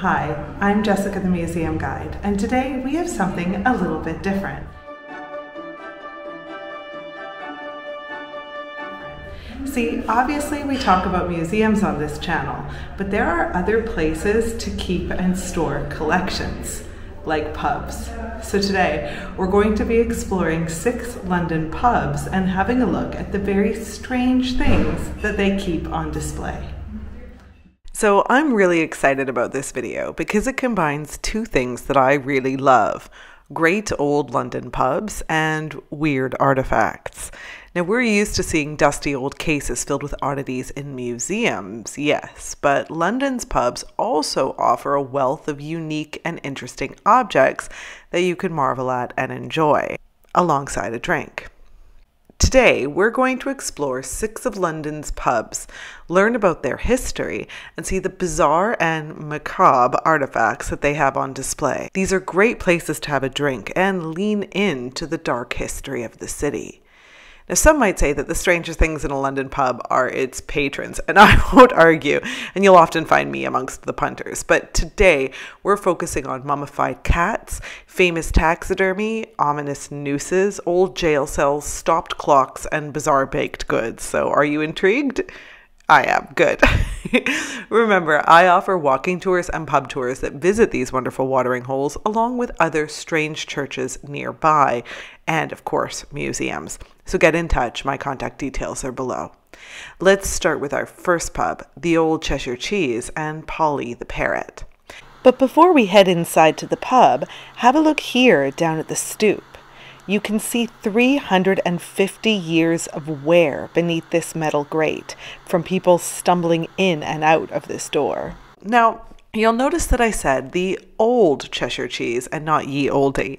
Hi, I'm Jessica the Museum Guide, and today we have something a little bit different. See, obviously we talk about museums on this channel, but there are other places to keep and store collections, like pubs. So today, we're going to be exploring six London pubs and having a look at the very strange things that they keep on display. So I'm really excited about this video because it combines two things that I really love great old London pubs and weird artifacts. Now, we're used to seeing dusty old cases filled with oddities in museums, yes, but London's pubs also offer a wealth of unique and interesting objects that you can marvel at and enjoy alongside a drink. Today, we're going to explore six of London's pubs, learn about their history, and see the bizarre and macabre artifacts that they have on display. These are great places to have a drink and lean into the dark history of the city. Now, some might say that the strangest things in a London pub are its patrons, and I won't argue, and you'll often find me amongst the punters. But today, we're focusing on mummified cats, famous taxidermy, ominous nooses, old jail cells, stopped clocks, and bizarre baked goods. So, are you intrigued? I am. Good. Remember, I offer walking tours and pub tours that visit these wonderful watering holes, along with other strange churches nearby, and of course, museums. So get in touch. My contact details are below. Let's start with our first pub, the Old Cheshire Cheese and Polly the Parrot. But before we head inside to the pub, have a look here down at the stoop you can see 350 years of wear beneath this metal grate from people stumbling in and out of this door. Now, You'll notice that I said the old Cheshire cheese and not ye olde.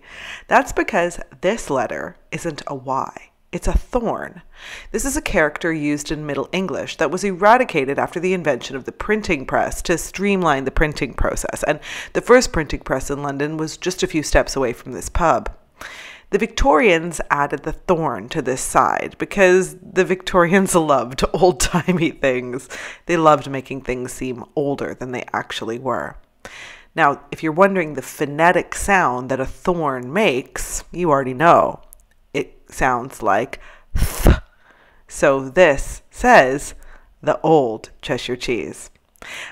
That's because this letter isn't a Y, it's a thorn. This is a character used in Middle English that was eradicated after the invention of the printing press to streamline the printing process, and the first printing press in London was just a few steps away from this pub. The Victorians added the thorn to this side because the Victorians loved old timey things. They loved making things seem older than they actually were. Now, if you're wondering the phonetic sound that a thorn makes, you already know. Sounds like th. So this says the old Cheshire cheese.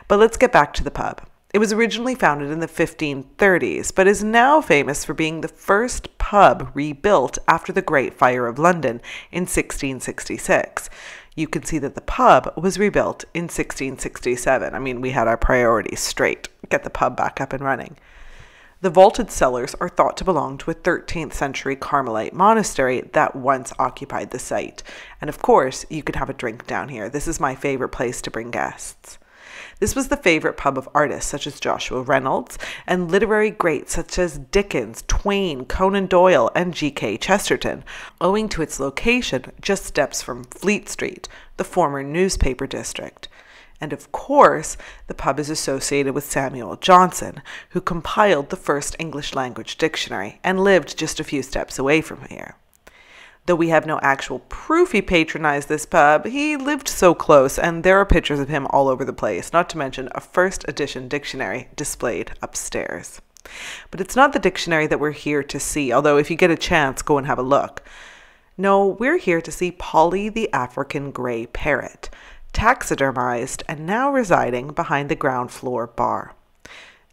But let's get back to the pub. It was originally founded in the 1530s, but is now famous for being the first pub rebuilt after the Great Fire of London in 1666. You can see that the pub was rebuilt in 1667. I mean, we had our priorities straight. Get the pub back up and running. The vaulted cellars are thought to belong to a 13th century Carmelite monastery that once occupied the site. And of course, you could have a drink down here. This is my favorite place to bring guests. This was the favorite pub of artists such as Joshua Reynolds and literary greats such as Dickens, Twain, Conan Doyle, and G.K. Chesterton, owing to its location just steps from Fleet Street, the former newspaper district. And of course, the pub is associated with Samuel Johnson, who compiled the first English language dictionary and lived just a few steps away from here. Though we have no actual proof he patronized this pub, he lived so close, and there are pictures of him all over the place, not to mention a first edition dictionary displayed upstairs. But it's not the dictionary that we're here to see, although if you get a chance, go and have a look. No, we're here to see Polly the African Grey Parrot, taxidermized and now residing behind the ground floor bar.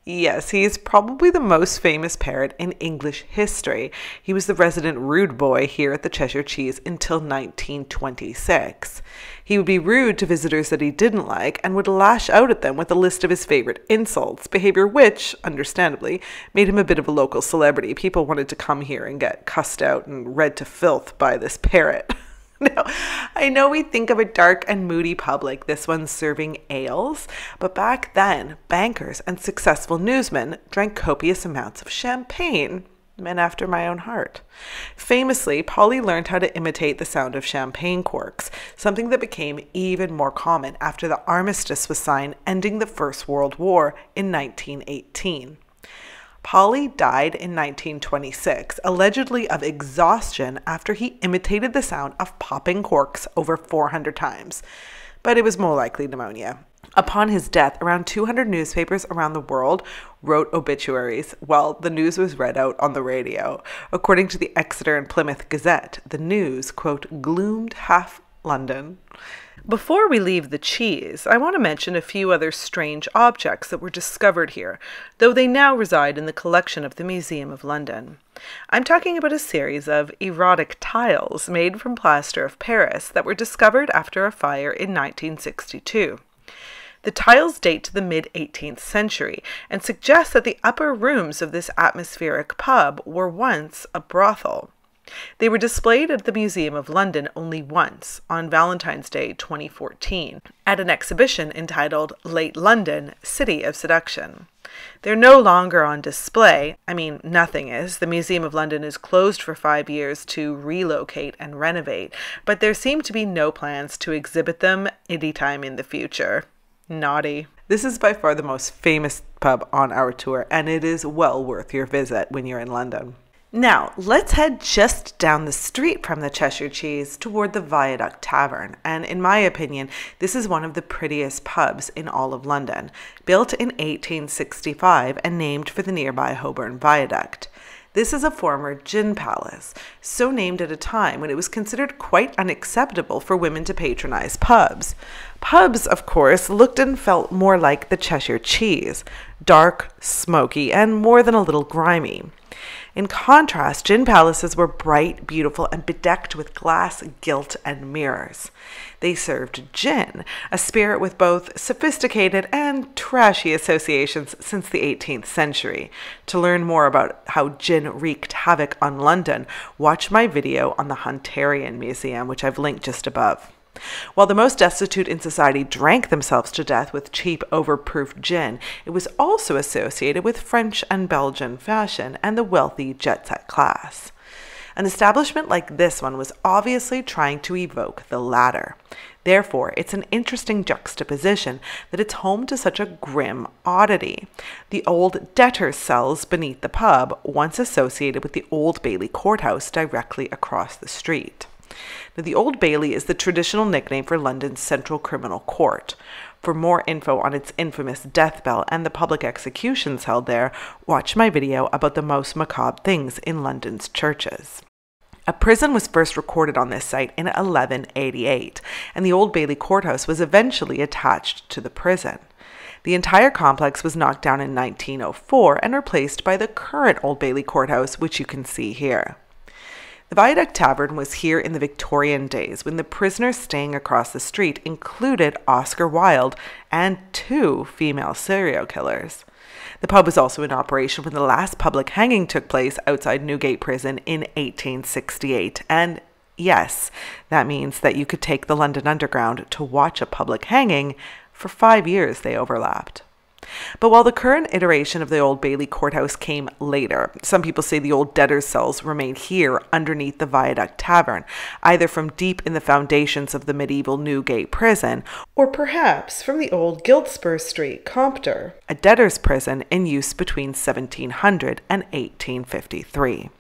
Yes, he is probably the most famous parrot in English history. He was the resident rude boy here at the Cheshire Cheese until 1926. He would be rude to visitors that he didn't like and would lash out at them with a list of his favorite insults, behavior which, understandably, made him a bit of a local celebrity. People wanted to come here and get cussed out and read to filth by this parrot. now, I know we think of a dark and moody pub like this one serving ales, but back then, bankers and successful newsmen drank copious amounts of champagne. Men after my own heart. Famously, Polly learned how to imitate the sound of champagne corks, something that became even more common after the armistice was signed ending the First World War in 1918. Polly died in 1926, allegedly of exhaustion after he imitated the sound of popping corks over 400 times. But it was more likely pneumonia. Upon his death, around 200 newspapers around the world wrote obituaries while the news was read out on the radio. According to the Exeter and Plymouth Gazette, the news, quote, gloomed half London. Before we leave the cheese, I want to mention a few other strange objects that were discovered here, though they now reside in the collection of the Museum of London. I'm talking about a series of erotic tiles made from plaster of Paris that were discovered after a fire in 1962. The tiles date to the mid 18th century and suggest that the upper rooms of this atmospheric pub were once a brothel. They were displayed at the Museum of London only once, on Valentine's Day 2014, at an exhibition entitled Late London City of Seduction. They're no longer on display. I mean, nothing is. The Museum of London is closed for five years to relocate and renovate, but there seem to be no plans to exhibit them anytime in the future. Naughty. This is by far the most famous pub on our tour, and it is well worth your visit when you're in London. Now, let's head just down the street from the Cheshire Cheese toward the Viaduct Tavern. And in my opinion, this is one of the prettiest pubs in all of London. Built in 1865 and named for the nearby Holborn Viaduct. This is a former gin palace, so named at a time when it was considered quite unacceptable for women to patronize pubs. Pubs, of course, looked and felt more like the Cheshire Cheese dark, smoky, and more than a little grimy. In contrast, gin palaces were bright, beautiful, and bedecked with glass, gilt, and mirrors. They served gin, a spirit with both sophisticated and trashy associations since the 18th century. To learn more about how gin wreaked havoc on London, watch my video on the Hunterian Museum, which I've linked just above. While the most destitute in society drank themselves to death with cheap, overproof gin, it was also associated with French and Belgian fashion and the wealthy jet set class. An establishment like this one was obviously trying to evoke the latter. Therefore, it's an interesting juxtaposition that it's home to such a grim oddity. The old debtors' cells beneath the pub, once associated with the Old Bailey courthouse directly across the street. Now, the Old Bailey is the traditional nickname for London's Central Criminal Court. For more info on its infamous death bell and the public executions held there, watch my video about the most macabre things in London's churches. A prison was first recorded on this site in 1188, and the Old Bailey courthouse was eventually attached to the prison. The entire complex was knocked down in 1904 and replaced by the current Old Bailey courthouse, which you can see here. The Viaduct Tavern was here in the Victorian days when the prisoners staying across the street included Oscar Wilde and two female serial killers. The pub was also in operation when the last public hanging took place outside Newgate Prison in 1868. And yes, that means that you could take the London Underground to watch a public hanging. For five years, they overlapped. But while the current iteration of the Old Bailey courthouse came later, some people say the old debtors' cells remain here underneath the Viaduct Tavern, either from deep in the foundations of the medieval Newgate prison, or perhaps from the old Giltspur Street Compter, a debtors' prison in use between 1700 and 1853.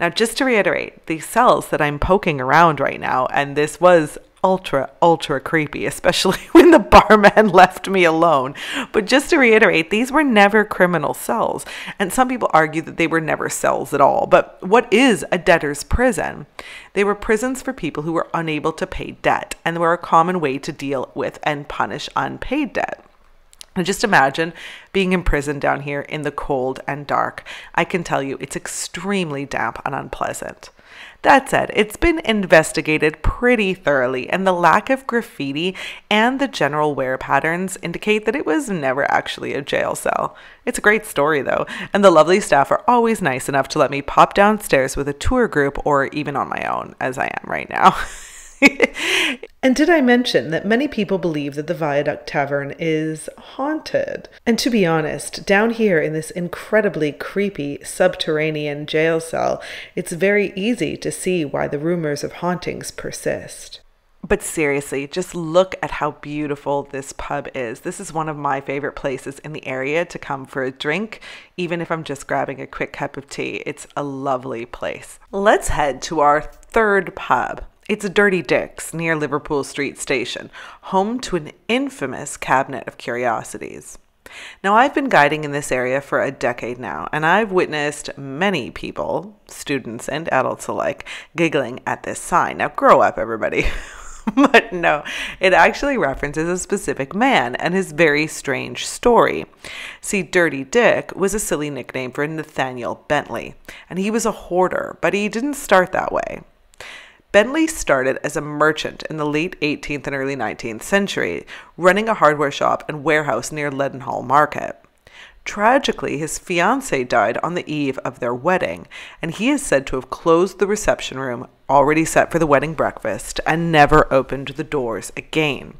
Now, just to reiterate, these cells that I'm poking around right now, and this was ultra, ultra creepy, especially when the barman left me alone. But just to reiterate, these were never criminal cells. And some people argue that they were never cells at all. But what is a debtor's prison? They were prisons for people who were unable to pay debt and were a common way to deal with and punish unpaid debt. Now just imagine being imprisoned down here in the cold and dark. I can tell you it's extremely damp and unpleasant. That said, it's been investigated pretty thoroughly, and the lack of graffiti and the general wear patterns indicate that it was never actually a jail cell. It's a great story, though, and the lovely staff are always nice enough to let me pop downstairs with a tour group or even on my own, as I am right now. and did I mention that many people believe that the Viaduct Tavern is haunted? And to be honest, down here in this incredibly creepy subterranean jail cell, it's very easy to see why the rumors of hauntings persist. But seriously, just look at how beautiful this pub is. This is one of my favorite places in the area to come for a drink, even if I'm just grabbing a quick cup of tea. It's a lovely place. Let's head to our third pub. It's Dirty Dick's near Liverpool Street Station, home to an infamous cabinet of curiosities. Now, I've been guiding in this area for a decade now, and I've witnessed many people, students and adults alike, giggling at this sign. Now, grow up, everybody. but no, it actually references a specific man and his very strange story. See, Dirty Dick was a silly nickname for Nathaniel Bentley, and he was a hoarder, but he didn't start that way. Bentley started as a merchant in the late 18th and early 19th century, running a hardware shop and warehouse near Leadenhall Market. Tragically, his fiancee died on the eve of their wedding, and he is said to have closed the reception room already set for the wedding breakfast and never opened the doors again.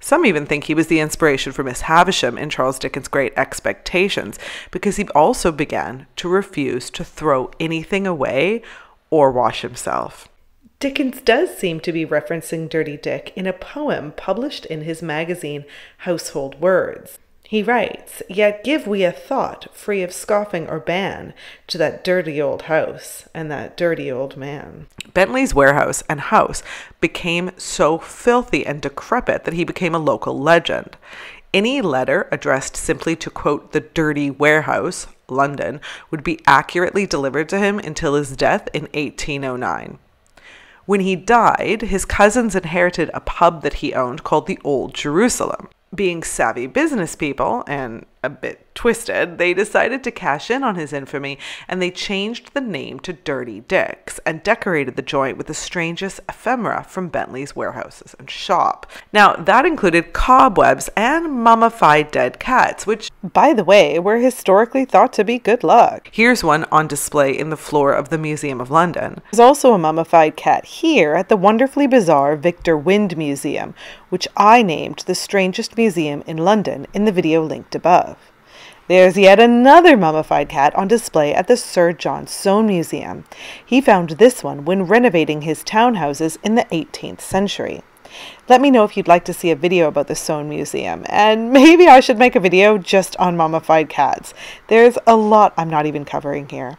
Some even think he was the inspiration for Miss Havisham in Charles Dickens' Great Expectations because he also began to refuse to throw anything away or wash himself. Dickens does seem to be referencing Dirty Dick in a poem published in his magazine Household Words. He writes, Yet give we a thought free of scoffing or ban to that dirty old house and that dirty old man. Bentley's warehouse and house became so filthy and decrepit that he became a local legend. Any letter addressed simply to quote the dirty warehouse, London, would be accurately delivered to him until his death in 1809. When he died, his cousins inherited a pub that he owned called the Old Jerusalem. Being savvy business people and a bit twisted, they decided to cash in on his infamy and they changed the name to Dirty Dick's and decorated the joint with the strangest ephemera from Bentley's warehouses and shop. Now, that included cobwebs and mummified dead cats, which, by the way, were historically thought to be good luck. Here's one on display in the floor of the Museum of London. There's also a mummified cat here at the wonderfully bizarre Viktor Wynd Museum, which I named the strangest museum in London in the video linked above. There's yet another mummified cat on display at the Sir John Soane Museum. He found this one when renovating his townhouses in the 18th century. Let me know if you'd like to see a video about the Soane Museum, and maybe I should make a video just on mummified cats. There's a lot I'm not even covering here.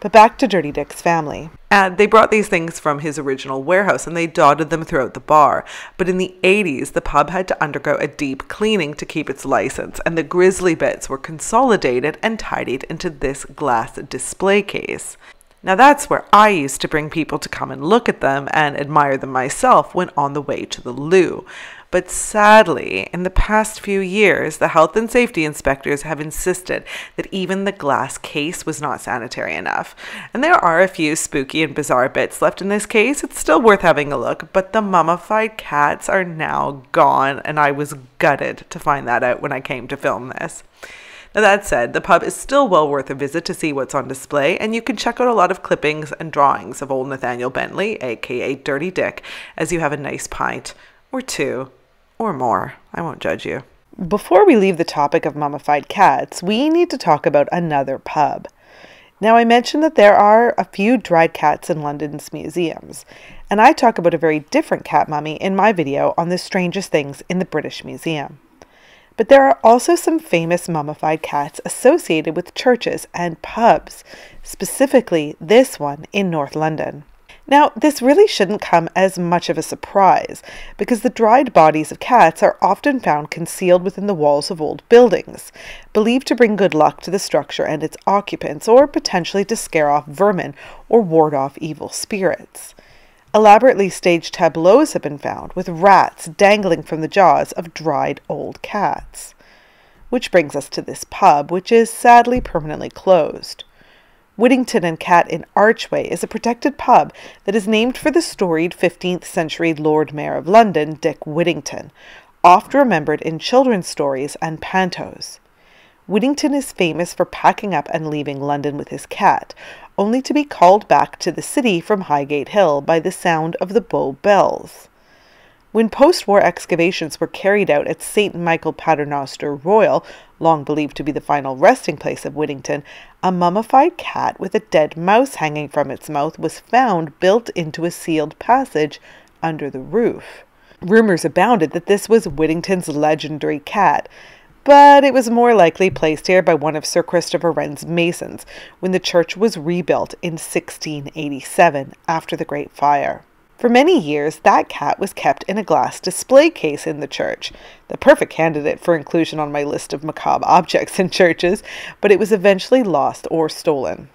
But back to Dirty Dick's family. And they brought these things from his original warehouse and they dotted them throughout the bar. But in the 80s, the pub had to undergo a deep cleaning to keep its license, and the grisly bits were consolidated and tidied into this glass display case. Now, that's where I used to bring people to come and look at them and admire them myself when on the way to the loo. But sadly, in the past few years, the health and safety inspectors have insisted that even the glass case was not sanitary enough. And there are a few spooky and bizarre bits left in this case. It's still worth having a look, but the mummified cats are now gone, and I was gutted to find that out when I came to film this. Now, that said, the pub is still well worth a visit to see what's on display, and you can check out a lot of clippings and drawings of old Nathaniel Bentley, aka Dirty Dick, as you have a nice pint or two or more. I won't judge you. Before we leave the topic of mummified cats, we need to talk about another pub. Now, I mentioned that there are a few dried cats in London's museums, and I talk about a very different cat mummy in my video on the strangest things in the British Museum. But there are also some famous mummified cats associated with churches and pubs, specifically this one in North London. Now, this really shouldn't come as much of a surprise, because the dried bodies of cats are often found concealed within the walls of old buildings, believed to bring good luck to the structure and its occupants, or potentially to scare off vermin or ward off evil spirits. Elaborately staged tableaus have been found, with rats dangling from the jaws of dried old cats. Which brings us to this pub, which is sadly permanently closed. Whittington and Cat in Archway is a protected pub that is named for the storied 15th century Lord Mayor of London, Dick Whittington, oft remembered in children's stories and pantos. Whittington is famous for packing up and leaving London with his cat, only to be called back to the city from Highgate Hill by the sound of the Bow Bells. When post war excavations were carried out at St. Michael Paternoster Royal, long believed to be the final resting place of Whittington, a mummified cat with a dead mouse hanging from its mouth was found built into a sealed passage under the roof. Rumors abounded that this was Whittington's legendary cat, but it was more likely placed here by one of Sir Christopher Wren's masons when the church was rebuilt in 1687 after the Great Fire. For many years, that cat was kept in a glass display case in the church, the perfect candidate for inclusion on my list of macabre objects in churches, but it was eventually lost or stolen.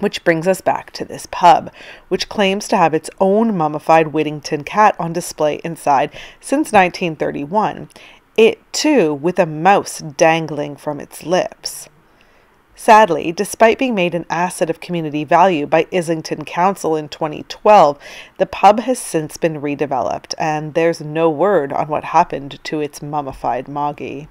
Which brings us back to this pub, which claims to have its own mummified Whittington cat on display inside since 1931, it too with a mouse dangling from its lips. Sadly, despite being made an asset of community value by Islington Council in 2012, the pub has since been redeveloped, and there's no word on what happened to its mummified Moggy.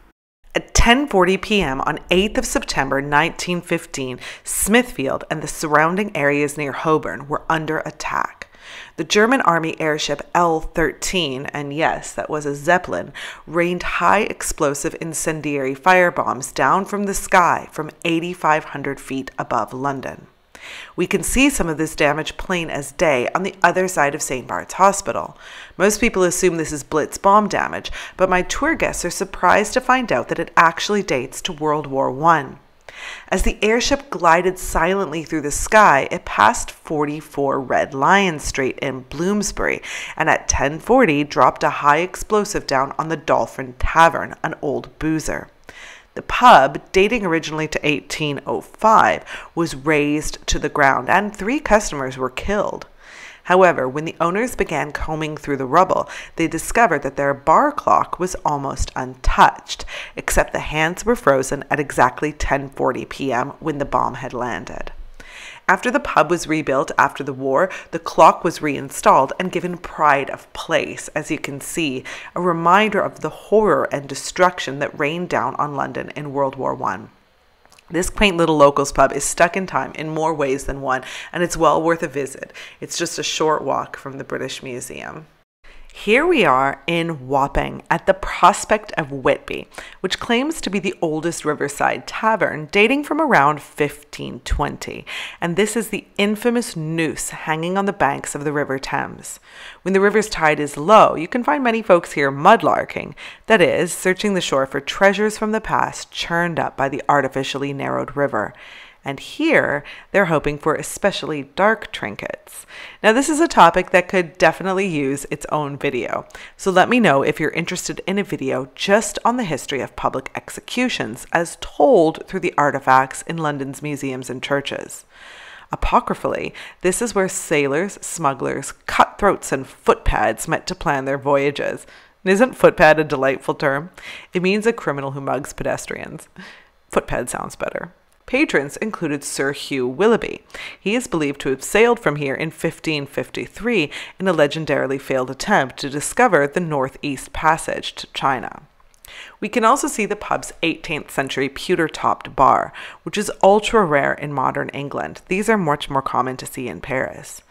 At 10:40 p.m. on 8th of September 1915, Smithfield and the surrounding areas near Holborn were under attack. The German Army airship L 13, and yes, that was a Zeppelin, rained high explosive incendiary firebombs down from the sky from 8,500 feet above London. We can see some of this damage plain as day on the other side of St. Bart's Hospital. Most people assume this is Blitz bomb damage, but my tour guests are surprised to find out that it actually dates to World War I. As the airship glided silently through the sky, it passed 44 Red Lion Street in Bloomsbury and at 1040 dropped a high explosive down on the Dolphin Tavern, an old boozer. The pub, dating originally to 1805, was razed to the ground and three customers were killed. However, when the owners began combing through the rubble, they discovered that their bar clock was almost untouched, except the hands were frozen at exactly 10:40 p.m. when the bomb had landed. After the pub was rebuilt after the war, the clock was reinstalled and given pride of place, as you can see, a reminder of the horror and destruction that rained down on London in World War I. This quaint little locals pub is stuck in time in more ways than one, and it's well worth a visit. It's just a short walk from the British Museum. Here we are in Wapping at the Prospect of Whitby, which claims to be the oldest riverside tavern dating from around 1520. And this is the infamous noose hanging on the banks of the River Thames. When the river's tide is low, you can find many folks here mudlarking, that is, searching the shore for treasures from the past churned up by the artificially narrowed river and here they're hoping for especially dark trinkets. Now, this is a topic that could definitely use its own video, so let me know if you're interested in a video just on the history of public executions as told through the artifacts in London's museums and churches. Apocryphally, this is where sailors, smugglers, cutthroats, and footpads met to plan their voyages. isn't footpad a delightful term? It means a criminal who mugs pedestrians. Footpad sounds better. Patrons included Sir Hugh Willoughby. He is believed to have sailed from here in 1553 in a legendarily failed attempt to discover the Northeast Passage to China. We can also see the pub's 18th century pewter topped bar, which is ultra rare in modern England. These are much more common to see in Paris.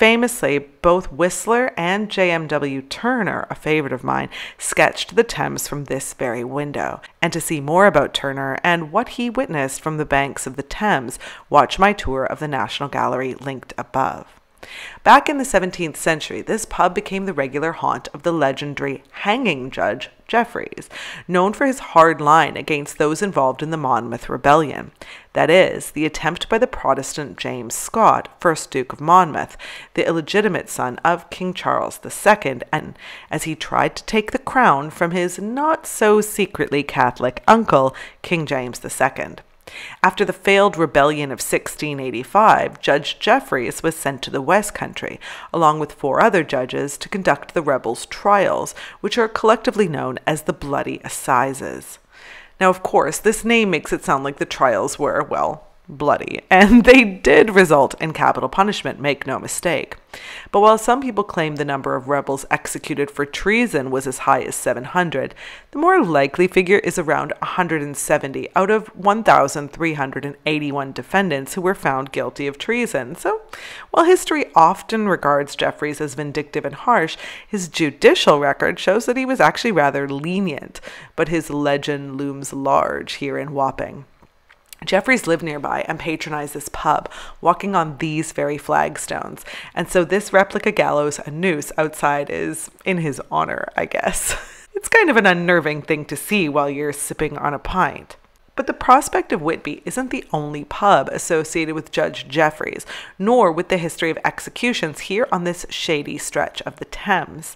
Famously, both Whistler and J.M.W. Turner, a favorite of mine, sketched the Thames from this very window. And to see more about Turner and what he witnessed from the banks of the Thames, watch my tour of the National Gallery linked above. Back in the 17th century, this pub became the regular haunt of the legendary hanging judge Jeffreys, known for his hard line against those involved in the Monmouth Rebellion. That is, the attempt by the Protestant James Scott, 1st Duke of Monmouth, the illegitimate son of King Charles II, and as he tried to take the crown from his not so secretly Catholic uncle, King James II. After the failed rebellion of 1685, Judge Jeffreys was sent to the West Country, along with four other judges, to conduct the rebels' trials, which are collectively known as the Bloody Assizes. Now, of course, this name makes it sound like the trials were, well, bloody, and they did result in capital punishment, make no mistake. But while some people claim the number of rebels executed for treason was as high as 700, the more likely figure is around 170 out of 1,381 defendants who were found guilty of treason. So, while history often regards Jeffreys as vindictive and harsh, his judicial record shows that he was actually rather lenient, but his legend looms large here in Wapping. Jeffreys lived nearby and patronized this pub, walking on these very flagstones. And so this replica gallows and noose outside is in his honor, I guess. it's kind of an unnerving thing to see while you're sipping on a pint. But the Prospect of Whitby isn't the only pub associated with Judge Jeffreys, nor with the history of executions here on this shady stretch of the Thames.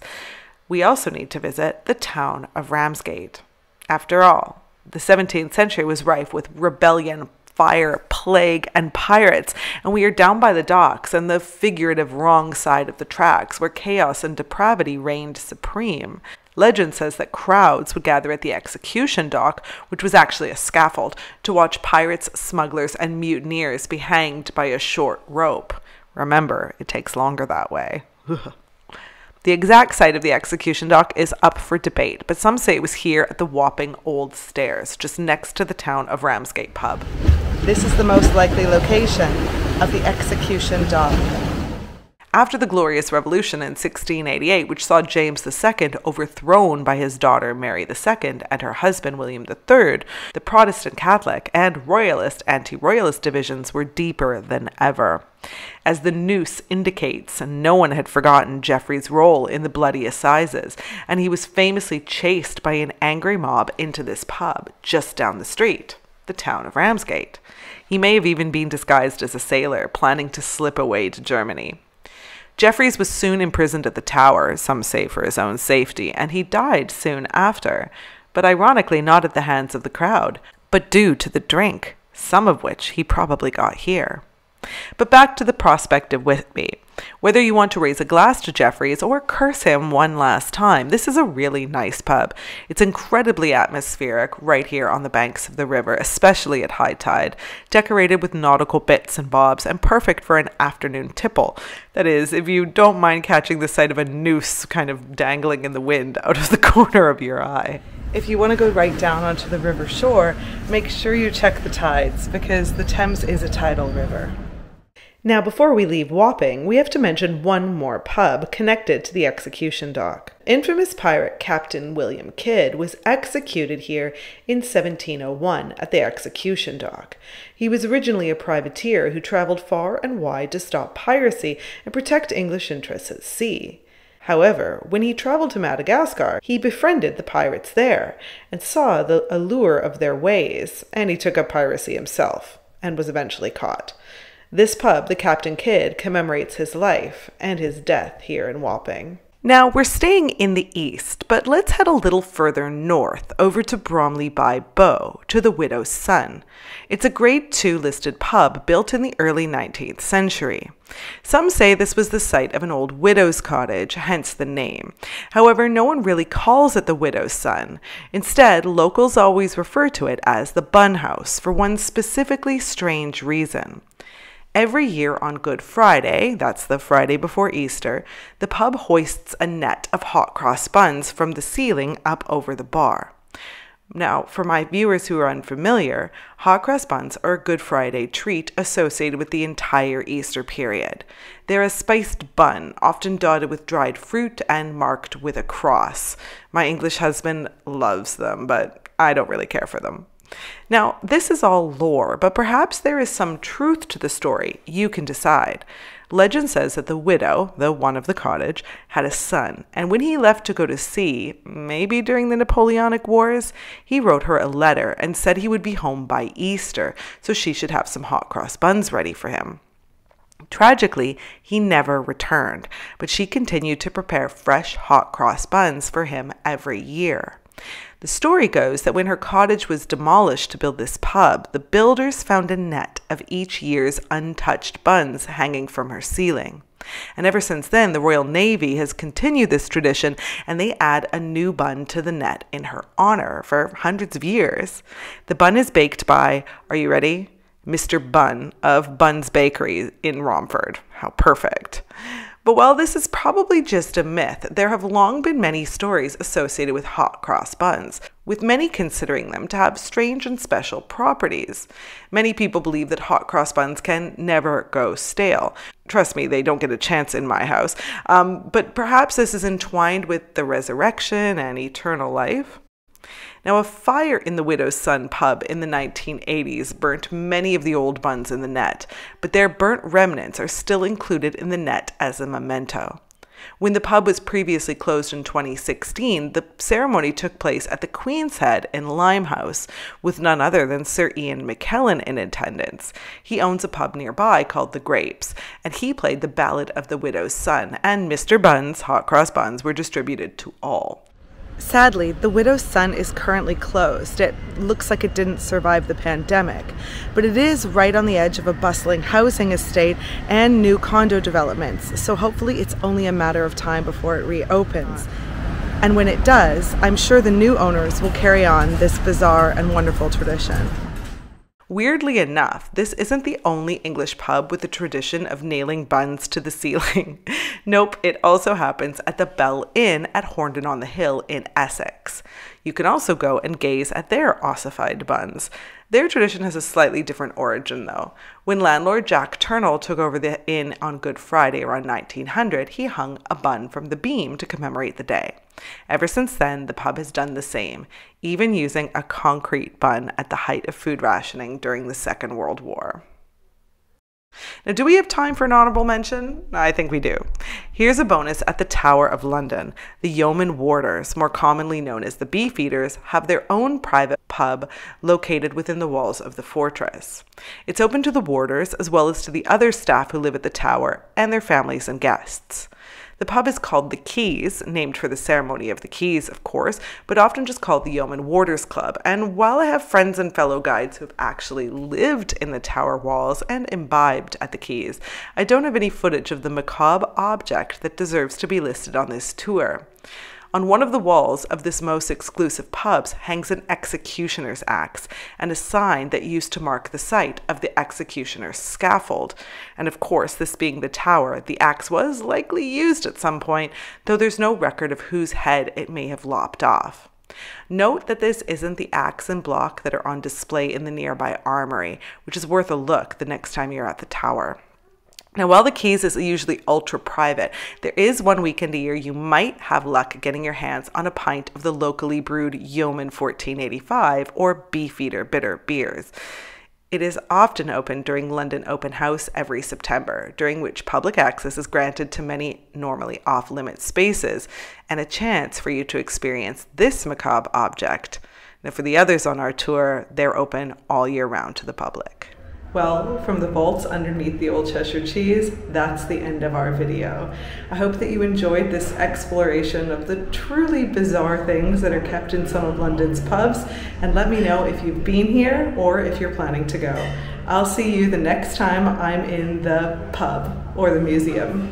We also need to visit the town of Ramsgate. After all, the 17th century was rife with rebellion, fire, plague, and pirates, and we are down by the docks and the figurative wrong side of the tracks where chaos and depravity reigned supreme. Legend says that crowds would gather at the execution dock, which was actually a scaffold, to watch pirates, smugglers, and mutineers be hanged by a short rope. Remember, it takes longer that way. The exact site of the execution dock is up for debate, but some say it was here at the Wapping Old Stairs, just next to the town of Ramsgate Pub. This is the most likely location of the execution dock. After the Glorious Revolution in 1688, which saw James II overthrown by his daughter Mary II and her husband William III, the Protestant Catholic and Royalist anti Royalist divisions were deeper than ever. As the noose indicates, no one had forgotten Jeffreys' role in the bloody assizes, and he was famously chased by an angry mob into this pub just down the street, the town of Ramsgate. He may have even been disguised as a sailor, planning to slip away to Germany. Jeffreys was soon imprisoned at the Tower, some say for his own safety, and he died soon after, but ironically not at the hands of the crowd, but due to the drink, some of which he probably got here. But back to the prospect of Whitby. Whether you want to raise a glass to Jeffreys or curse him one last time, this is a really nice pub. It's incredibly atmospheric right here on the banks of the river, especially at high tide, decorated with nautical bits and bobs, and perfect for an afternoon tipple. That is, if you don't mind catching the sight of a noose kind of dangling in the wind out of the corner of your eye. If you want to go right down onto the river shore, make sure you check the tides because the Thames is a tidal river. Now, before we leave Wapping, we have to mention one more pub connected to the execution dock. Infamous pirate Captain William Kidd was executed here in 1701 at the execution dock. He was originally a privateer who traveled far and wide to stop piracy and protect English interests at sea. However, when he traveled to Madagascar, he befriended the pirates there and saw the allure of their ways, and he took up piracy himself and was eventually caught. This pub, the Captain Kidd, commemorates his life and his death here in Wapping. Now, we're staying in the east, but let's head a little further north over to Bromley by Bow, to the Widow's Son. It's a Grade 2 listed pub built in the early 19th century. Some say this was the site of an old widow's cottage, hence the name. However, no one really calls it the Widow's Son. Instead, locals always refer to it as the Bun House for one specifically strange reason. Every year on Good Friday, that's the Friday before Easter, the pub hoists a net of hot cross buns from the ceiling up over the bar. Now, for my viewers who are unfamiliar, hot cross buns are a Good Friday treat associated with the entire Easter period. They're a spiced bun, often dotted with dried fruit and marked with a cross. My English husband loves them, but I don't really care for them. Now, this is all lore, but perhaps there is some truth to the story. You can decide. Legend says that the widow, the one of the cottage, had a son, and when he left to go to sea, maybe during the Napoleonic Wars, he wrote her a letter and said he would be home by Easter, so she should have some hot cross buns ready for him. Tragically, he never returned, but she continued to prepare fresh hot cross buns for him every year. The story goes that when her cottage was demolished to build this pub, the builders found a net of each year's untouched buns hanging from her ceiling. And ever since then, the Royal Navy has continued this tradition and they add a new bun to the net in her honor for hundreds of years. The bun is baked by, are you ready? Mr. Bun of Bun's Bakery in Romford. How perfect. But while this is probably just a myth, there have long been many stories associated with hot cross buns, with many considering them to have strange and special properties. Many people believe that hot cross buns can never go stale. Trust me, they don't get a chance in my house. Um, but perhaps this is entwined with the resurrection and eternal life. Now, a fire in the Widow's Son pub in the 1980s burnt many of the old buns in the net, but their burnt remnants are still included in the net as a memento. When the pub was previously closed in 2016, the ceremony took place at the Queen's Head in Limehouse, with none other than Sir Ian McKellen in attendance. He owns a pub nearby called The Grapes, and he played the Ballad of the Widow's Son, and Mr. Buns, hot cross buns, were distributed to all. Sadly, the widow's son is currently closed. It looks like it didn't survive the pandemic, but it is right on the edge of a bustling housing estate and new condo developments, so hopefully it's only a matter of time before it reopens. And when it does, I'm sure the new owners will carry on this bizarre and wonderful tradition. Weirdly enough, this isn't the only English pub with a tradition of nailing buns to the ceiling. nope, it also happens at the Bell Inn at Horndon on the Hill in Essex. You can also go and gaze at their ossified buns. Their tradition has a slightly different origin, though. When landlord Jack Turnell took over the inn on Good Friday around 1900, he hung a bun from the beam to commemorate the day. Ever since then, the pub has done the same, even using a concrete bun at the height of food rationing during the Second World War. Now, do we have time for an honorable mention? I think we do. Here's a bonus at the Tower of London. The Yeoman Warders, more commonly known as the Beefeaters, have their own private pub located within the walls of the fortress. It's open to the warders as well as to the other staff who live at the tower and their families and guests. The pub is called the Keys, named for the ceremony of the keys, of course, but often just called the Yeoman Warders Club. And while I have friends and fellow guides who have actually lived in the tower walls and imbibed at the Keys, I don't have any footage of the macabre object that deserves to be listed on this tour. On one of the walls of this most exclusive pubs hangs an executioner's axe and a sign that used to mark the site of the executioner's scaffold. And of course, this being the tower, the axe was likely used at some point, though there's no record of whose head it may have lopped off. Note that this isn't the axe and block that are on display in the nearby armory, which is worth a look the next time you're at the tower. Now, while the keys is usually ultra private, there is one weekend a year you might have luck getting your hands on a pint of the locally brewed Yeoman 1485 or Beefeater bitter beers. It is often open during London Open House every September, during which public access is granted to many normally off limit spaces and a chance for you to experience this macabre object. Now, for the others on our tour, they're open all year round to the public. Well, from the vaults underneath the Old Cheshire Cheese, that's the end of our video. I hope that you enjoyed this exploration of the truly bizarre things that are kept in some of London's pubs, and let me know if you've been here or if you're planning to go. I'll see you the next time I'm in the pub or the museum.